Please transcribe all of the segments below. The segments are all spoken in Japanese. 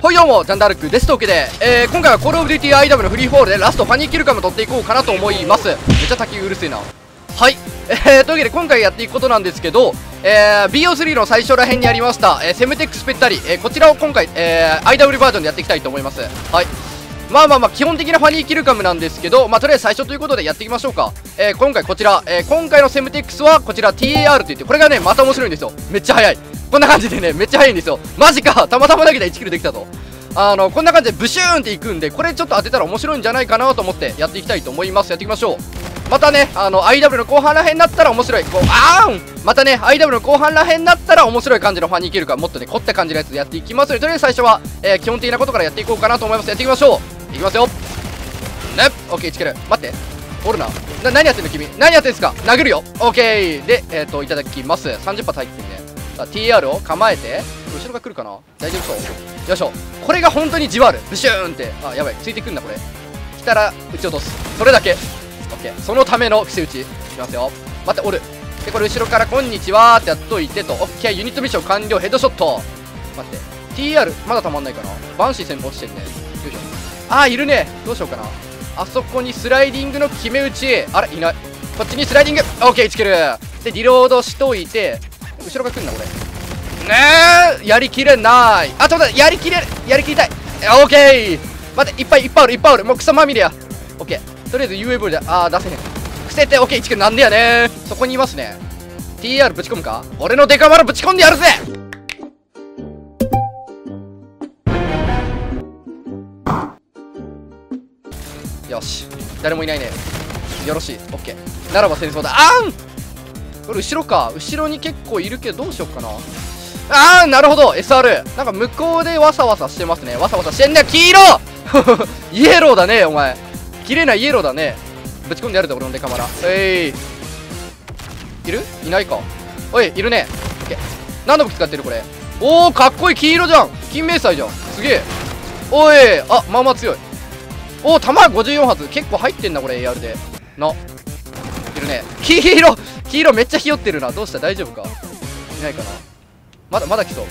はいどうも、ジャンダルクです。というわけで、えー、今回はコールオブデューティー IW のフリーフォールで last funny killcam 取っていこうかなと思います。めっちゃ滝うるせえな。はい。えー、というわけで今回やっていくことなんですけど、えー、BO3 の最初ら辺にありました、えー、セムテックスペッタリ、えー、こちらを今回、えー、IW バージョンでやっていきたいと思います。はい。まあまあまあ、基本的な funny killcam なんですけど、まあとりあえず最初ということでやっていきましょうか。えー、今回こちら、えー、今回のセムテックスはこちら TAR と言って、これがね、また面白いんですよ。めっちゃ速い。こんな感じでね、めっちゃ速いんですよ。マジかたまたまだけで1キルできたと。あのこんな感じでブシューンっていくんでこれちょっと当てたら面白いんじゃないかなと思ってやっていきたいと思います。やっていきましょう。またねあの IW の後半らへんになったら面白い。こうあーん。またね IW の後半らへんになったら面白い感じのファンにいけるかもっとね凝った感じのやつでやっていきますのでとりあえず最初は、えー、基本的なことからやっていこうかなと思います。やっていきましょういきますよ。ね。オッケー1キル待って。おるな。な何やってんの君。何やってんすか。殴るよ。オッケー。でえっ、ー、といただきます。30発入ってさあ TR を構えて。後ろが来るかな？大丈夫そう。よいしょ。これが本当にじわる。ブシューンって。あやばい。ついてくんだこれ。来たら撃ち落とす。それだけ。オッケー。そのための伏せ撃ち。いきますよ。待っておる。でこれ後ろから「こんにちは」ってやっといてと。オッケー。ユニットミッション完了。ヘッドショット。待って。TR まだたまんないかな？バンシー先方落ちてるね。よいしょ。あーいるね。どうしようかな。あそこにスライディングの決め打ち。あれいない。こっちにスライディング。オッケー1キルでリロードしといて。後ろが来んなこれねえやりきれない。あちょっとやりきれやりきりたい。オッケー。待っていっぱいいっぱいあるいっぱいある。もう草まみれや。オッケー。とりあえず UAV でああ出せへん。伏せてオッケー。1キルなんでやねそこにいますね。TR ぶち込むか？俺のデカマラぶち込んでやるぜ。よし。誰もいないね。よろしい。オッケー。ならば戦争だ。あん！これ後ろか。後ろに結構いるけどどうしよっかな。あーなるほど。SR なんか向こうでわさわさしてますね。わさわさしてんね。黄色。イエローだねお前。綺麗なイエローだね。ぶち込んでやるぜ俺のデカマラ。えい。いる？いないか。おいいるね。オッケー。何の武器使ってるこれ？おおかっこいい。黄色じゃん。金明細じゃん。すげえ。おい。あまあまあ強い。おお弾54発。結構入ってんなこれ AR で。な。いるね。黄色。黄色めっちゃひよってるな。どうした？大丈夫か？いないかな？まだまだ来そう。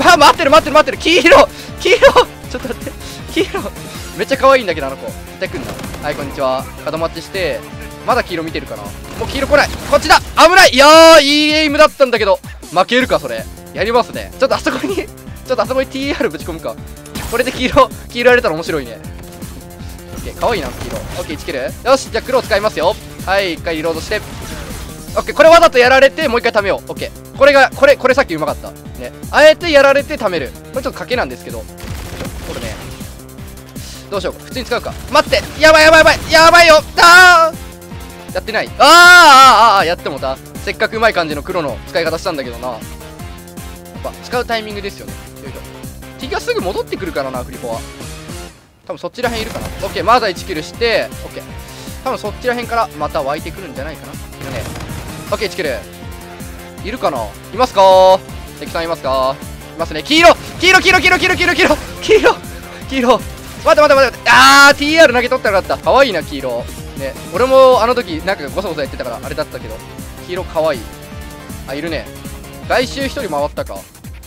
あ待ってる待ってる待ってる。黄色！黄色！ちょっと待って。黄色！めっちゃ可愛いんだけどあの子。絶対来んな。はいこんにちは。門待ちして。まだ黄色見てるかな？もう黄色来ない。こっちだ！危ない！いやーいいエイムだったんだけど。負けるかそれ。やりますね。ちょっとあそこにちょっとあそこに TR ぶち込むか。これで黄色黄色やれたら面白いね。オッケー。可愛いな黄色。オッケー1キルよしじゃあ黒使いますよ。はい一回リロードして。オッケーこれわざとやられてもう一回貯めよう。オッケー。これがこれこれさっきうまかった。ね。あえてやられて貯める。これちょっと賭けなんですけど。これね。どうしようか。普通に使うか。待って。やばいやばいやばい。やばいよ。あーやってない。あーあーあーやってもたせっかくうまい感じの黒の使い方したんだけどな。やっぱ使うタイミングですよね。よいしょ。敵がすぐ戻ってくるからなフリポは。多分そっちら辺いるかな。オッケー。まだ1キルして。オッケー。多分そっちら辺からまた湧いてくるんじゃないかな。いるねオッケー1キルいるかな？いますか？関さんいますか？いますね。黄色！黄色！黄色！黄色！黄色！黄色！黄色！黄色！黄色！待って待って待って。あー TR 投げ取ったらよかった。かわいいな黄色。ね。俺もあの時なんかゴソゴソやってたからあれだったけど。黄色かわい。いあいるね。来週1人回ったか。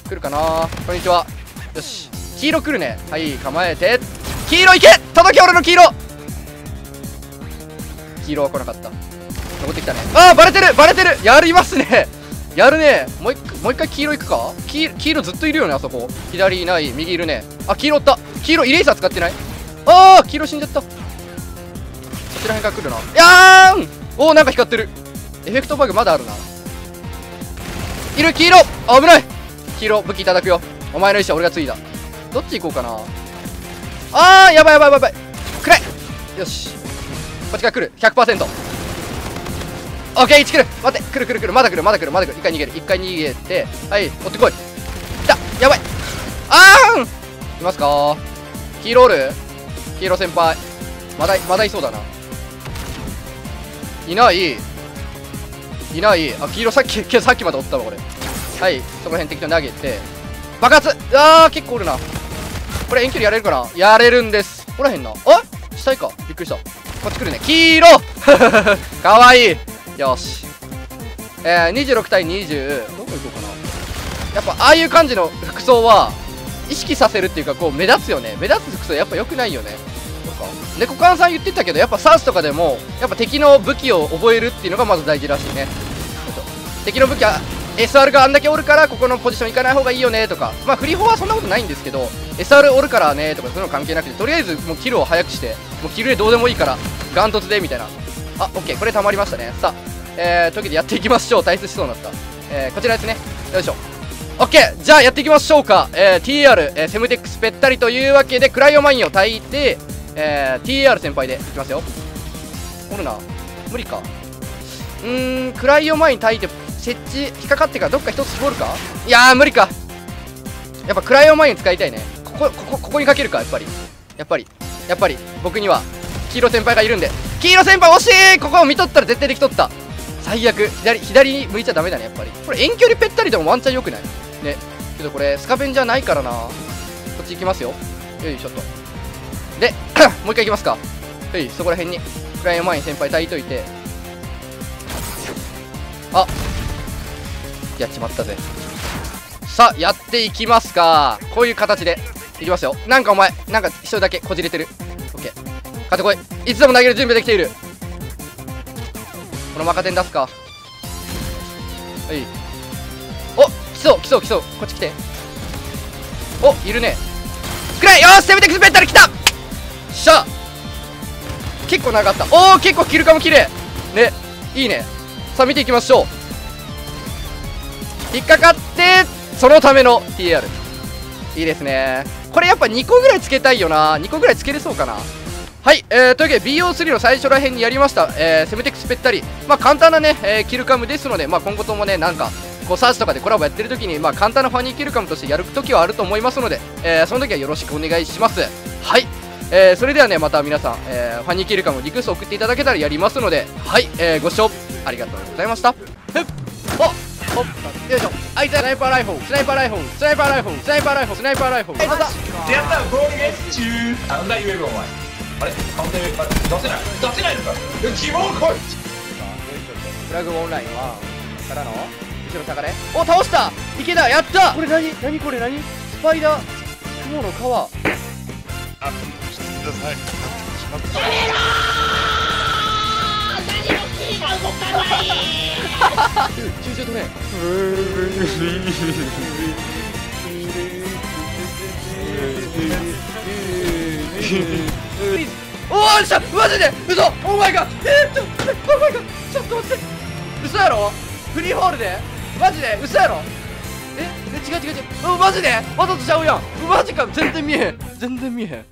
来るかな？こんにちは。よし。黄色来るね。はい構えて。黄色いけ！届け俺の黄色黄色は来なかった。残ってきたね。ああバレてる！バレてる！やりますね！やるね！もう一もう一回黄色いくか？黄色ずっといるよねあそこ。左いない右いるね。あ黄色おった。黄色イレーサー使ってない？ああ黄色死んじゃった。そちら辺から来るな。やーん！おおなんか光ってる。エフェクトバグまだあるな。いる黄色！危ない！黄色武器いただくよ。お前の意思は俺がついだどっち行こうかな。あーやばいやばいやばいくらい！よし。っちから来る。100%オッケー1来る。待って。来る来る来る。まだ来る。まだ来る。まだ来る。一回逃げる。一回逃げて。はい。追ってこい。来た。やばい。あーん。いますか？黄色おる黄色先輩。まだまだいそうだな。いない。いない。あ黄色さっきさっきまでおったわこれ。はい。そこら辺適当に投げて。爆発。あー結構おるな。これ遠距離やれるかな？やれるんです。こらへんな。あ？下いか。びっくりした。こっち来るね。黄色。かわいい。よし。えー、26対20どこ行こうかな。やっぱああいう感じの服装は意識させるっていうかこう目立つよね。目立つ服装やっぱ良くないよね。とか猫缶さん言ってたけどやっぱサースとかでもやっぱ敵の武器を覚えるっていうのがまず大事らしいね。敵の武器は SR があんだけおるからここのポジション行かない方がいいよねとか。まあフリホはそんなことないんですけど SR おるからねとかそういうの関係なくてとりあえずもうキルを早くしてもうキルでどうでもいいからガン突でみたいな。あオッケーこれ溜まりましたね。さあえー、というわけでやっていきましょう。退出しそうになった。えー、こちらですね。よいしょ。オッケーじゃあやっていきましょうか、えー、TR、えー、セムテックスぺったりというわけでクライオマインを焚いて、えー、TR 先輩でいきますよ。おるな。無理か。うーんクライオマイン焚いて設置引っかかってからどっか一つ絞るか？いやー無理か。やっぱクライオマイン使いたいね。ここここここにかけるかやっぱり。やっぱり。やっぱり。僕には黄色先輩がいるんで。黄色先輩惜しい！ここを見とったら絶対できとった。最悪。左左に向いちゃダメだねやっぱり。これ遠距離ぺったりでもワンチャンよくない？ね。けどこれスカベンじゃないからな。こっち行きますよ。よいしょっと。で もう一回行きますか。はいそこら辺にクライアンマイン先輩抱いといて。あやっちまったぜ。さあやっていきますか。こういう形で。いきますよ。なんかお前なんか一人だけこじれてる。オッケー。勝ってこい。いつでも投げる準備できている。このマカテン出すか。はい。お来そう来そう来そう。こっち来て。おいるね。くらい。よし攻めてくスペッタル来た。しゃ結構長かった。おお結構キルカも綺麗。ねいいね。さあ見ていきましょう。引っかかってそのための TR いいですね。これやっぱ2個ぐらいつけたいよな。2個ぐらいつけれそうかな。はい、えー、というわけで BO3 の最初ら辺にやりました、えー、セムテックスぺったり。まあ簡単なね、えー、キルカムですのでまあ今後ともねなんかこうサーチとかでコラボやってる時にまあ簡単なファニーキルカムとしてやる時はあると思いますので、えー、その時はよろしくお願いします。はいえー、それではねまた皆さん、えー、ファニーキルカムリクエスト送っていただけたらやりますのではい、えー、ご視聴ありがとうございました。よいしょ。あいつスナイパーライフル。スナイパーライフル。スナイパーライフル。スナイパーライフル。スナイパーライフル。はいどうぞ。やったゴールゲッチューなんだ言えるお前。あれ？カウンター出せない。出せないのか？希望来い。フラグオンラインはからの？後ろ下がれ。お倒した！池田やった！これ何？何これ何？スパイダー？雲の皮。あしてください中中取れおおしゃマジで？嘘！お前が！えー、ちょお前が！ちょっと待って。嘘やろ？フリーホールで？マジで？嘘やろ？え？違う違う違う。マジで？わざとちゃうやん。マジか。全然見えへん。全然見えへん。